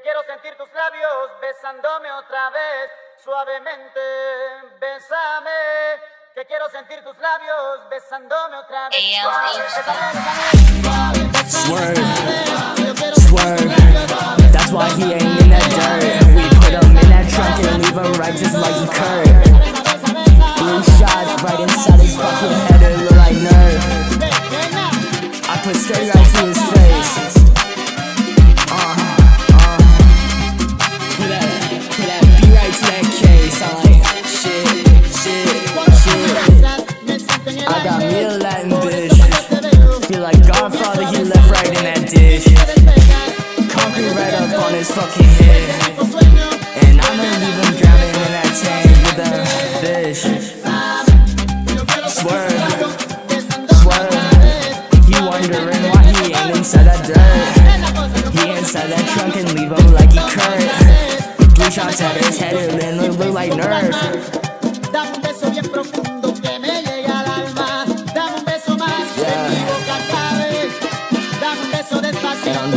Que quiero sentir tus labios besándome otra vez, suavemente, bésame. Que quiero sentir tus labios besándome otra vez. Swerve, swerve. That's why he ain't in that dirt. We put him in that trunk and leave him right just like he Kurt. Blue shots right inside his fucking head, it look like nerve. I put straight right to his Godfather, he left right in that dish. Concrete right up on his fucking head. And I'ma leave him drowning in that tank with a fish. Swerve, swerve. He wondering why he ain't inside that dirt. He inside that trunk and leave him like he Kurt. Three shots at his head, it look like nerve.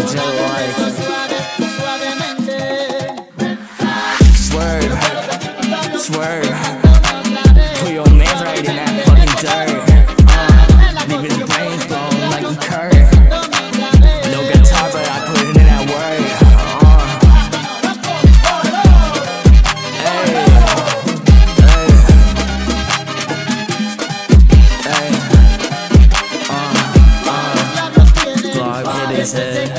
Suave, suavemente. Swerve, swerve. Put your man right in that His head.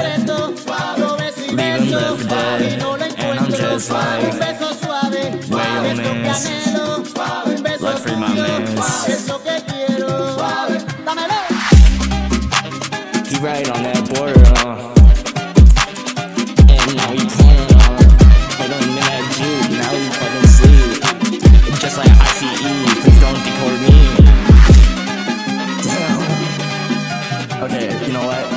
Leave him left for dead. And I'm just like, mans? Like free my mans. He right on that border, uh. And now he corner, uh. Put him in that juke, now he fucking sleep. Just like ICE, please don't deport me. Damn. Okay, you know what?